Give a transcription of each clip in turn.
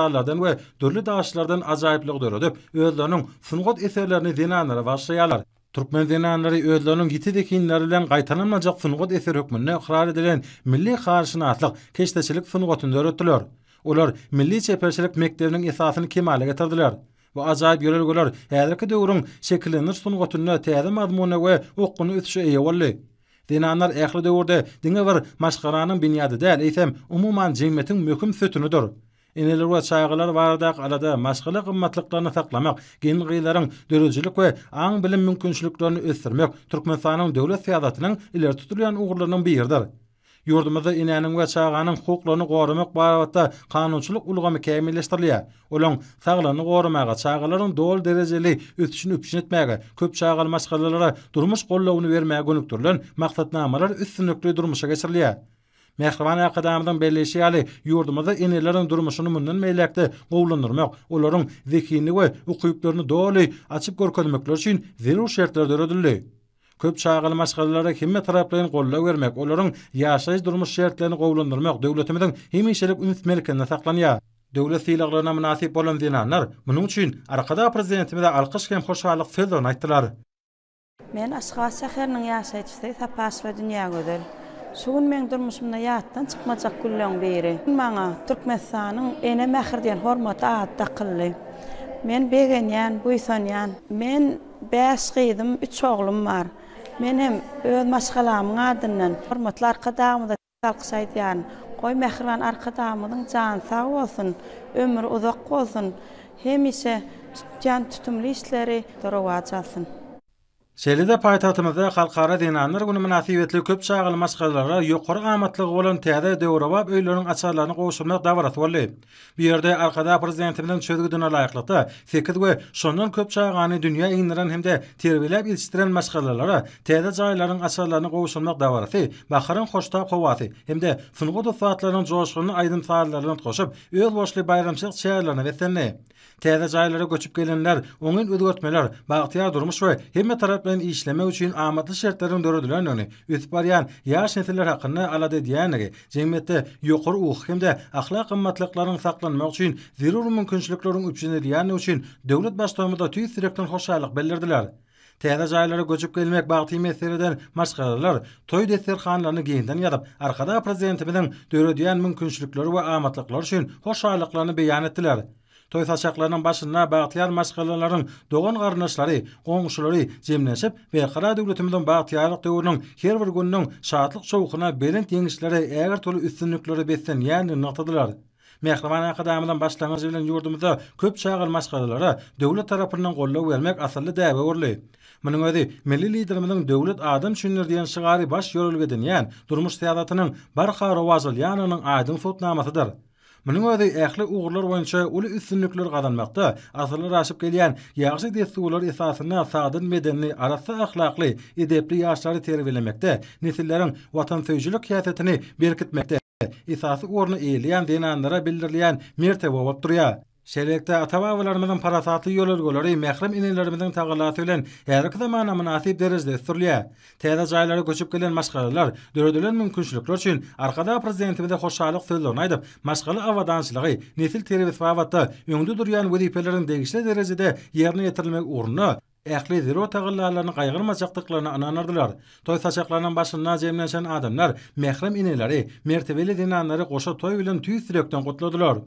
metallardan we dürli daşlardan ajaýyplyk döredip, özleriniň sungat eserlerini zenanlara bagyşlaýarlar. Türkmen zenanlary özleriniň ýiti zehinleri bilen gaýtalanmajak sungat eseri hökmünde ykrar edilen milli halyşynaslyk, keşdeçilik sungatyny döretdiler. Olar milli çeperçilik mekdebiniň esasyny kemala getirdiler. Bu ajaýyp ýörelgeler häzirki döwrüň şekillendiriş sungatynda täze mazmuna we okgunly ösüşe eýe boldy. Zenanlar ähli döwürde diňe bir maşgalanyň binýady däl, eýsem, umuman jemgyýetiň möhüm sütünidir. Eneler we çagalar baradaky alada maşgala gymmatlyklaryny saklamak, gelin-gyzlaryň döredijilik we aň-bilim mümkinçiliklerini ösdürmek Türkmenistanyň döwlet syýasatynyň ileri tutulýan ugurlarynyň biridir. Ýurdumyzda enäniň we çaganyň hukuklaryny goramak babatda kanunçylyk ulgamy kämilleşdirilýär. Olaň saglygyny goramaga, çagalaryň doly derejeli ösüşini üpjün etmäge, köp çagaly maşgalalara durmuş goldawyny bermäge gönükdirilen maksatnamalar üstünlikli durmuşa geçirilýär. Mähriban Arkadagymyzyň belleýşi ýaly, ýurdumyzda eneleriň durmuşyny mundan beýläk-de gowulandyrmak, olaryň zehinini we ukyplaryny doly açyp görkezmekleri üçin zerur şertler döredildi. Köp çagaly maşgalalara hemmetaraplaýyn goldaw bermek, olaryň ýaşaýyş-durmuş şertlerini gowulandyrmak döwletimiziň hemişelik üns merkezinde saklanýar. Döwlet sylaglaryna mynasyp bolan zenanlar munuň üçin Arkadag Prezidentimize alkyş hem hoşallyk sözlerini aýtdylar. Men Aşgabat şäheriniň ýaşaýjysy Sapaşova Dünýägözel. Şu gün meň durmuşymda ýatdan çykmajak günleň biri. Maňa Türkmenistanyň Ene mähri diýen hormatly ady dakyldy. Men begenýän, buýsanýan. Men Bäş gyzym, üç oglum bar. Men hem öz maşgalamyň adyndan hormatly Arkadagymyza alkyş aýdýaryn. Goý, mähriban Arkadagymyzyň jany sag bolsun, ömri uzak bolsun, hemişe tutýan tutumly işleri rowaç alsyn! Şeýle-de paýtagtymyzda Halkara zenanlar güni mynasybetli köp çagaly maşgalalara ýokary amatlygy bolan täze döwrebap öýleriň açarlaryny gowşurmak dabarasy boldy. Bu ýerde Arkadag Prezidentimiziň çözgüdine laýyklykda, sekiz we şondan köp çagany dünýä indiren hem-de terbiýeläp ýetişdiren maşgalalara täze jaýlaryň açarlaryny gowşurmak dabarasy baharyň hoştap howasy hem-de sungat ussatlarynyň joşgunly aýdym-sazlaryny utgaşyp, özboluşly baýramçylyk çärlerine beslendi. Täze jaýlara göçüp gelenler, oňyn özgertmeler, bagtyýar durmuş we hemmetaraplaýyn işlemek üçin amatly şertleriň döredilendigini, ösüp barýan ýaş nesiller hakynda alada edýändigi, jemgyýetde ýokary uky hem-de ahlak gymmatlyklaryň saklanmagy üçin zerur mümkinçilikleriň üpjün edilýändigi üçin döwlet Baştutanymyza tüýs ýürekden hoşallyk bildirdiler. Täze jaýlara göçüp gelmek bagty meseleden maşgalalar toý desterhanlaryny giňden ýazyp, Arkadag Prezidentimiziň döredýän mümkinçilikleri we amatlyklary üçin hoşallyklaryny beýan etdiler. Toý saçaklarynyň başynda bagtyýar maşgalalaryň dogan-garyndaşlary, goňşulary jemlenşip, Berkarar döwletimiziň bagtyýarlyk döwrüniň her bir gününiň şatlyk-şowhuna, belent ýeňişlere, ägirt uly üstünliklere beslenýändigini nygtadylar. Mähriban Arkadagymyzyň başlangyjy bilen ýurdumyzda köp çagaly maşgalalara döwlet tarapyndan goldaw bermek asylly däbe öwrüldi. Munuň özi milli Liderimiziň Döwlet adam üçindir diýen şygary baş ýörelge edinýän durmuş syýasatynyň barha rowažalýanynyň aýdyň subutnamasydyr. Munuň özi ähli ugurlar boýunça uly üstünlikleri gazanmakda asyllylaşyp gelýän ýagşy dessurlar esasynda sagdyn bedenli, arassa ahlakly, edepli ýaşlary terbiýelemekde, nesilleriň watansöýüjilik häsiýetini berkitmekde, esasy orny eýeleýän zenanlara bildirilýän mertebe bolup durýar. Şeýlelikde, ata-babalarymyzyň parasatly ýörelgeleri mährem enelerimiziň tagallasy bilen häzirki zamana mynasyp derejede ösdürilýär. Täze jaýlara göçüp gelen maşgalalar döredilen mümkinçilikler üçin Arkadag Prezidentimize hoşallyk sözlerini aýdyp, maşgala abadançylygy, nesil terbiýesi babatda öňde durýan wezipeleriň degişli derejede ýerine ýetirilmegi ugrunda ähli zerur tagallalaryny gaýgyrmajakdyklaryna ynanardylar. Toý saçaklarynyň başynda jemlenşen adamlar mährem eneleri, mertebeli zenanlary goşa toý bilen tüýs ýürekden gutladylar.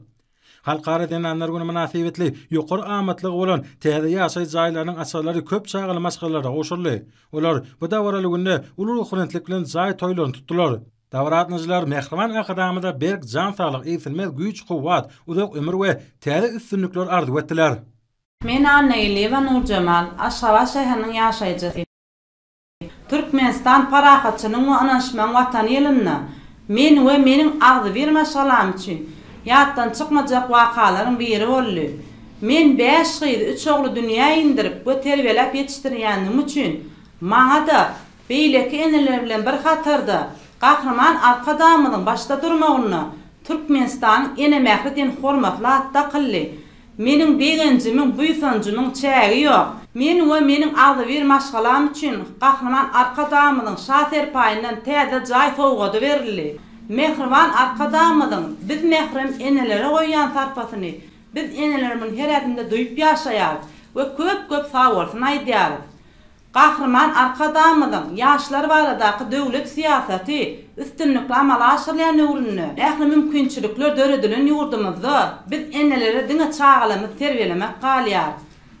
Halkara zenanlar güni mynasybetli ýokary amatlygy bolan täze ýaşaýyş jaýlarynyň açarlary köp çagaly maşgalalara gowşuryldy. Olar bu dabaraly günde uly ruhubelentlik bilen jaý toýlaryny tutdular. Dabara gatnaşyjylar mähriban Arkadagymyza berk jan saglyk, egsilmez güýç-kuwwat, uzak ömür we täze üstünlikler arzuw etdiler. Men Annageldiýewa Nurjemal, Aşgabat şäheriniň ýaşaýjysy. Türkmenistan parahatçylygyň we ynanyşmagyň Watany ýylynda men we meniň agzybir maşgalam üçin ýatdan çykmajak wakalaryň biri boldy. Men bäş gyzy, üç ogly dünýä indirip we terbiýeläp ýetişdirýändigim üçin maňa-da, beýleki eneler bilen bir hatarda Gahryman Arkadagymyzyň başda durmagynda Türkmenistanyň Ene mähri diýen hormatly at dakyldy. Meniň begenjimiň, buýsanjymyň çägi ýok. Men we meniň agzybir maşgalam üçin Gahryman Arkadagymyzyň Şa serpaýyndan täze jaý sowgady berildi. Mähriban Arkadagymyzyň biz mährem enelere goýýan sarpasyny biz enelerimiň heräsinde duýup ýaşaýarys we köp-köp sagbolsun aýdýarys. Gahryman Arkadagymyzyň ýaşlar baradaky döwlet syýasaty üstünlikli amala aşyrylýan döwründe, ähli mümkinçilikler döredilen ýurdumyzda biz enelere diňe çagalarymyzy terbiýelemek galýar.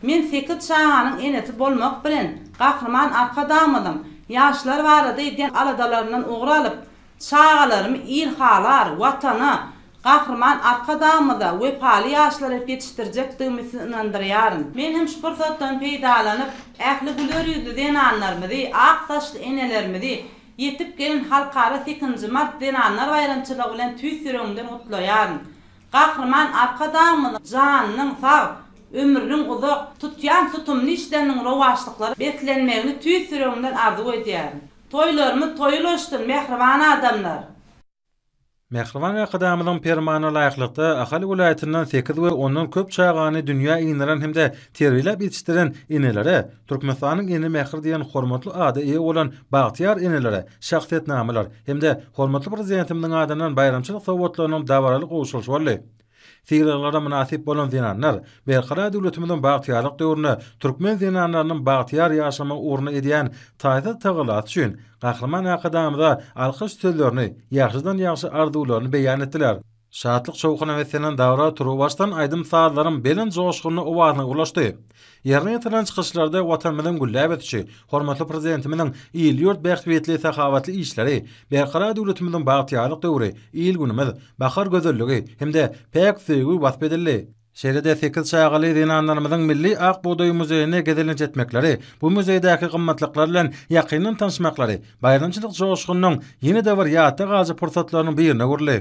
Men sekiz çaganyň enesi bolmak bilen, Gahryman Arkadagymyzyň ýaşlar barada edýän aladalaryndan ugur alyp, Çagalarym ilhalar Watana, Gahryman Arkadagymyza wepaly ýaşlary ýetişdirjekdigimi sizi ynandyrýaryn. Men hem şu pursatdan peýdalanyp, ähli güler ýüzli zenanlarymyzy, ak saçly enelerimizi ýetip gelen Halkara sekinjimart zenanlar baýramçylygy bilen tüýs ýüregimden gutlaýaryn. Gahryman Arkadagymyzyň janynyň sag, ömrüniň uzak, tutýan tutumly işleriniň rowaçlyklara beslenmegini tüýs ýüregimden arzuw edýärin. Toýlarymyz toý ulaşsyn, mähriban adamlar! Mähriban Arkadagymyzyň Permanyna laýyklykda, Ahal welaýatyndan sekiz we ondan köp çagany dünýä inderen hem-de terbiýeläp ýetişdiren enelere, Türkmenistanyň Ene mähri diýen hormatly ada eýe bolan bagtyýar enelere şahsyýetnamalar hem-de hormatly Prezidentimiziň adyndan baýramçylyk sowgatlarynyň dabaraly gowşurylyşy boldy. Sylaglara mynasyp bolan zenanlar Berkarar döwletimiziň bagtyýarlyk döwründe türkmen zenanlarynyň bagtyýar ýaşamagy ugrunda edýän taýsyz tagalasy üçin Gahryman Arkadagymyza alkyş sözlerini, ýagşydan-ýagşy arzuwlaryny beýan etdiler. Şatlyk-şowhuna beslenen dabara turuwbaşdan aýdym-sazlaryň belent joşgunly owazyny ulaşdy. Ýerine ýetirilen çykyşlarda Watanymyzyň gülläp ösüşi, hormatly Prezidentimiziň il-ýurt bähbitli sahawatly işleri, Berkarar döwletimiziň bagtyýarlyk döwri, il-günümiz, bahar gözelligi hem-de päk söýgi wasp edildi. Şeýle-de sekiz çagaly zenanlarymyzyň milli Ak bugdaý muzeýine gezelenç etmekleri, bu muzeýdäki gymmatlyklar bilen ýakyndan tanyşmaklary baýramçylyk joşgunynyň ýene-de bir ýatda galjy pursatlarynyň birine öwrüldi.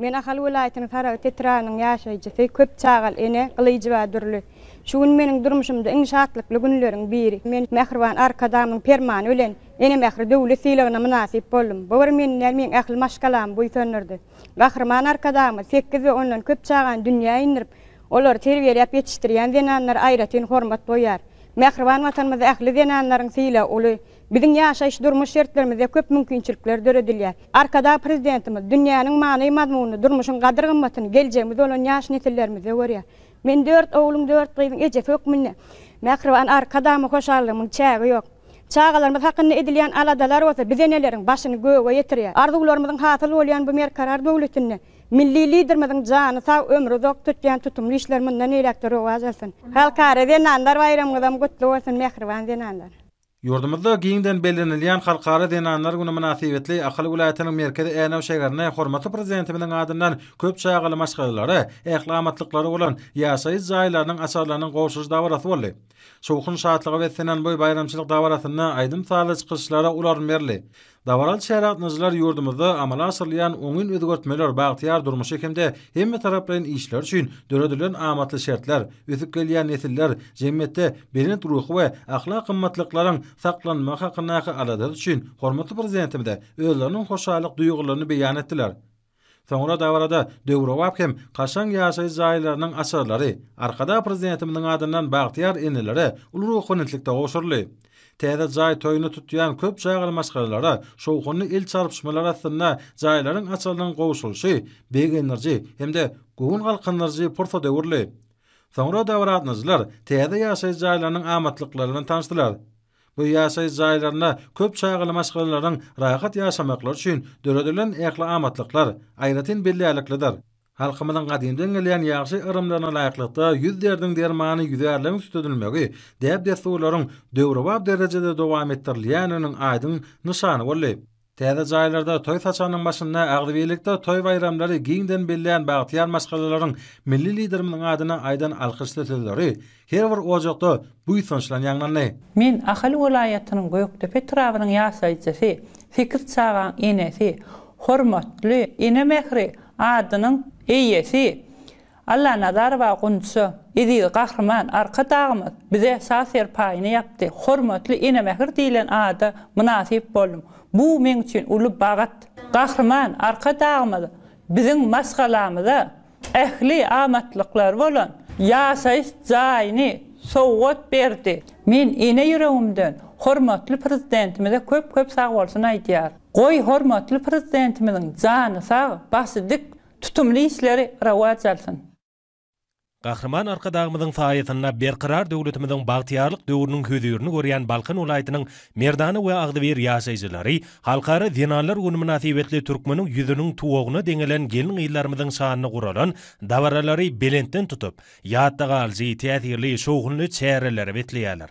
Men Ahal welaýatynyň Sarahs etrabynyň ýaşaýjysy, köp çagaly ene Gylyjowa Dürli. Şu gün meniň durmuşymda iň şatlykly günleriň biri. Men Mähriban Arkadagymyň Permany bilen Ene mähri döwlet sylagyna mynasyp boldum. Bu bir meni däl, meň ähli maşgalamy buýsandyrdy. Gahryman Arkadagymyz sekiz we ondan köp çagany dünýä indirip, olary terbiýeläp ýetişdirýän zenanlara aýratyn hormat goýýar. Mähriban Watanymyzda ähli zenanlaryň sylagy uly, Biziň ýaşaýyş-durmuş şertlerimizde köp mümkinçilikler döredilýär. Arkadag Prezidentimiz dünýäniň many-mazmunyny, durmuşyň gadyr-gymmatyny geljegimiz bolan ýaş nesillerimizde görýär. Men dört ogluň, dört gyzyň ejesi hökmünde mähriban Arkadagma hoşallygymyň çägi ýok. Çagalarymyz hakynda edilýän aladalar bolsa biz eneleriň başyny göge ýetirýär. Arzuwlarymyzyň hasyl bolýan bu berkarar döwletinde milli Liderimiziň jany sag, ömri uzak tutýan tutumly işleri mundan beýläk-de rowaç alsyn. Halkara zenanlar baýramyňyzam gutly bolsun, mähriban zenanlar! Ýurdumyzda giňden bellenilýän Halkara zenanlar güni mynasybetli Ahal welaýatynyň merkezi Änew şäherine hormatly Prezidentimiziň adyndan köp çagaly maşgalalara ähli amatlyklary bolan ýaşaýyş jaýlarynyň açarlarynyň gowşuryş dabarasy boldy. Şowhun-şatlyga beslenenbu baýramçylyk dabarasynda aýdym-sazly çykyşlara ulalm berildi. Dabaraly çärä gatnaşyjylar ýurdumyzda amala aşyrylýan oňyn özgertmeler, bagtyýar durmuşy hem-de hemmetaraplaýyn işler üçin döredilen amatly şertler, ösüp gelýän nesiller, jemgyýetde belent ruhy we ahlak gymmatlyklaryň saklanmagy hakyndaky aladasy üçin hormatly Prezidentimize özleriniň hoşallyk duýgularyny beýan etdiler. Soňra dabarada döwrebap hem kaşaň ýaşaýyş jaýlarynyň açarlary Arkadag Prezidentimiziň adyndan bagtyýar enelere uly ruhubelentlikde gowşuryldy. Täze jaý toýuny tutýan köp çagaly maşgalalara şowhunly el çarpyşmalar astynda jaýlaryň açarynyň gowşurylyşy begendiriji hem-de göwün galkyndyryjy pursat öwrüldi. Soňra dabaragatnaşyjylar täze ýaşaýyş jaýlarynyň amatlyklary bilen tanyşdylar. Bu ýaşaýyş jaýlarynda köp çagaly maşgalalaryň rahat ýaşamaklary üçin döredilen ähli amatlyklar aýratyn bellärliklidir. Halkymyzyň gadymdan gelýän ýagşy yrymlaryna laýyklykda ýüz derdiň dermany ýüzärligiň tutuldilmegi däp-dessurlaryň döwrebap derejede dowam etdirilýändiginiň aýdyň nyşany boldy. Täze jaýlarda toý saçanyň başynda agzybirlikde toý-baýramlary giňden belleýän bagtyýar maşgalalaryň milli Liderimiziň adyna aýdan alkyşly sözleri her bir ojakda buýsançlan ýaňlandy. Men Ahal welaýatynyň Gökdepe etrabynyň ýaşaýjysy, sekiz çagaň enesi, hormatly Ene mähri adynyň eýesi Allanazarowa Gunça, Eziz Gahryman Arkadagymyz bize saz serpaýyny ýapdy, hormatly Ene Mähir diýlen ada mynasyp boldum. Bu meň üçin uly bagyt. Gahryman Arkadagymyz biziň maşgalamyza ähli amatlyklary bolan ýaşaýyş jaýyny sowgat berdi. Men ene ýüregimden hormatly Prezidentimize köp-köp sagbolsun aýdýaryn. Goý, hormatly Prezidentimiziň jany sag, başy dik, Tutumly işleri rowaç alsyn. Gahryman Arkadagymyzyň saýasynda Berkarar döwletimiziň bagtyýarlyk döwrüniň hözirini görýän Balkan welaýatynyň merdana we agzybir ýaşaýjylary Halkara zenanlar güni mynasybetli türkmeniň ýüzüniň tuwagyna deňelen gelin-gyzlarymyzyň şanyna guralan dabaralary belentden tutup, ýatda galyjy, täsirli, şowhunly çärelere besleýärler.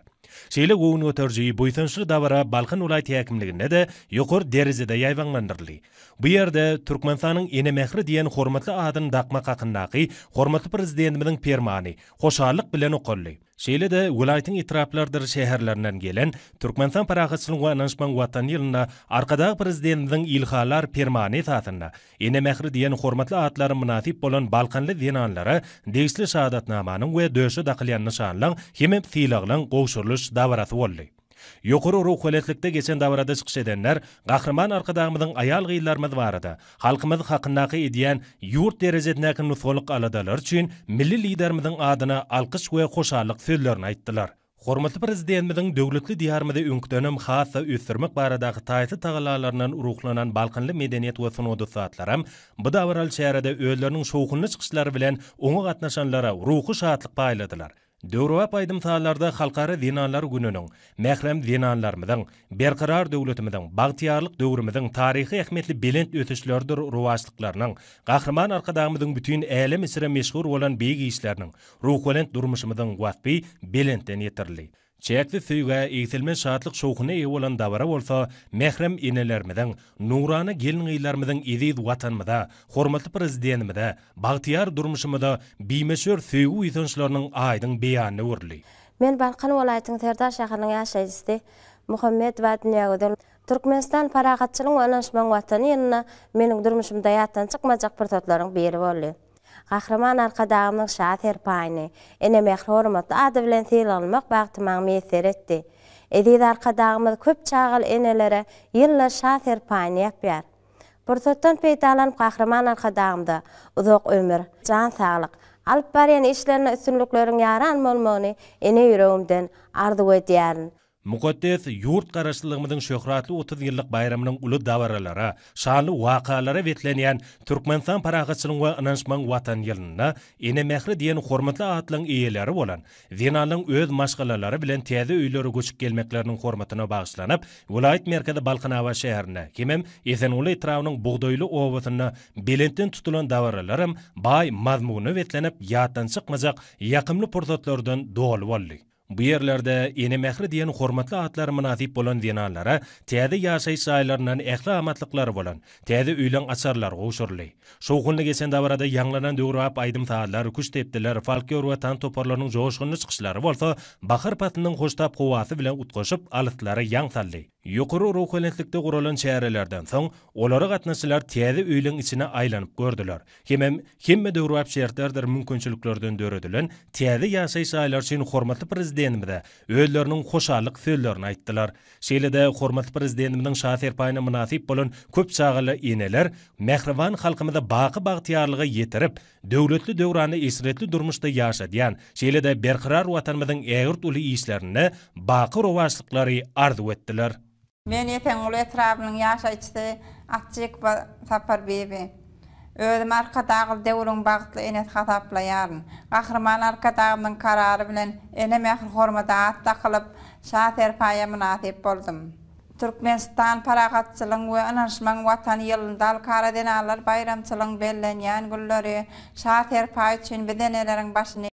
Şeýle göwün göteriji, buýsançly dabara Balkan welaýat häkimliginde-de ýokary derejede ýaýbaňlandyryldy. Bu ýerde Türkmenistanyň Ene mähri diýen hormatly adyny dakmak hakyndaky hormatly Prezidentimiziň Permany hoşallyk bilen okaldy. Şeýle-de welaýatyň etraplardyr şäherlerinden gelen Türkmenistan parahatçylygyň we ynanyşmagyň Watany ýylynda Arkadag Prezidentimiziň ilhalar Permany esasynda Ene mähri diýen hormatly atlara mynasyp bolan balkanly zenanlara degişli şahadatnamanyň we döşe dakylýan nyşanlaň hem-ä sylaglaň gowşurylyş dabarasy boldy. Ýokary ruhubelentlikde geçen dabarada çykyş edenler Gahryman Arkadagymyzyň aýal-gyzlarymyz barada, halkymyz hakyndaky edýän ýurt derejesindäki nusgalyk aladalary üçin milli Liderimiziň adyna alkyş we hoşallyk sözlerini aýtdylar. Hormatly Prezidentimiziň döwletli Diýarymyzy öňküdenem has-da ösdürmek baradaky taýsyz tagallalaryndan ruhlanan balkanly medeniýet we sungat ussatlaram bu dabaraly çärede özleriniň şowhunly çykyşlary bilen oňa gatnaşanlara ruhy şatlyk paýladylar. Döwrebap aýdym-sazlarda Halkara zenanlar gününiň, mährem zenanlarymyzyň, berkarar döwletimiziň, bagtyýarlyk döwrümiziň taryhy ähmiýetli belent ösüşleridir rowaçlyklarynyň, Gahryman Arkadagymyzyň bütin älem içre meşhur bolan beýik işleriniň, ruhubelent durmuşymyzyň waspy belentden ýetirildi. Çäksiz söýgä, egsilmez şatlyk-şowhuna eýe bolan dabara bolsa mährem enelerimiziň, nurana gelin-gyzlarymyzyň eziz Watanymyza, hormatly Prezidentimize, Bagtyýar durmuşymyza bimöçber söýgi-buýsançlarynyň aýdyň beýanyny öwrüldi. Men Balkan welaýatynyň Serdar şäheriniň ýaşaýjysy Muhammedowa dünýä gödüm. Türkmenistan parahatçylygyň we ynanyşmagyň Watany ýylynda meniň durmuşymda ýatdan çykmajak pursatlaryň biri boldy. Gahryman Arkadagymyzyň Şa serpaýyny, Ene mähri hormatly ady bilen sylaglamak bagty maňa miýesser etdi. Eziz Arkadagymyz köp çagaly enelere ýylda Şa serpaýyny ýapýar. Pursatdan peýdalanyp Gahryman Arkadagymyza uzak ömür, jan saglyk, alyp barýan işlerinde üstünlikleriň ýaran bolmagyny ene ýüregimden arzuw edýärin. Mukaddes ýurt Garaşsyzlygymyzyň şöhratly otuz ýyllyk baýramynyň uly dabaralara, şanly wakalara beslenýän Türkmenistan parahatçylygyň we ynanyşmagyň Watany ýylynda Ene mähri diýen hormatly atlaryň eýeleri bolan Zenanlaryň öz maşgalalary bilen täze öýlere göçüp gelmekleriniň hormatyna bagyşlanyp, welaýat merkezi Balkanabat şäherinde hemem Esenguly etrabynyň Bugdaýly obasynda belentden tutulan dabaralaram baý mazmuna beslenip, ýatdan çykmajak ýakymly pursatlardan doly boldy. Bu ýerlerde Ene mähri diýen hormatly atlar mynasyp bolan zenanlara täze ýaşaýyş jaýlaryndan ähli amatlyklary bolan, Täze öýleň açarlary gowşuryldy. Şowhunly geçen dabarada ýaňlanan döwrebap aýdym-sazlar, küştdepdiler, folklor we tans toparlarynyň joşgunly çykyşlary bolsa bahar paslynyň hoştap howasy bilen utgaşyp, alyslara ýaň saldy. Ýokary ruhubelentlikde guralan çärelerden soň, olara gatnaşyjylar täze öýleň içine aýlanyp gördüler. Hemem, hemme döwrebap şertlerdir mümkinçiliklerden döredilen täze ýaşaýyş jaýlary üçin hormatly Prezidentimize özleriniň hoşallyk sözlerini aýtdylar. Şeýle-de hormatly Prezidentimiziň şa serpaýyna mynasyp bolan köp çagaly eneler mähriban halkymyzy baky bagtyýarlyga ýetirip, döwletli döwrany eşretli durmuşda ýaşadýan, şeýle-de berkarar Watanymyzyň ägirt uly işlerinde baky rowaçlyklary arzuw etdiler. Men Ýesenguly etrabynyň ýaşaýjysy Akjykowa Saparbibi. Özümi Arkadagly döwrüň bagtly enesi hasaplaýaryn. Gahryman Arkadagymyzyň karary bilen Ene mähir-hormata at dakylyp, Şa serpaýa mynasyp boldum. Türkmenistan Parahatçylygyň we ynanyşmagyň Watany ýylynda Halkara zenanlar baýramçylygyň bellenýän günleri Şa serpaý üçin biz eneleriň başyny,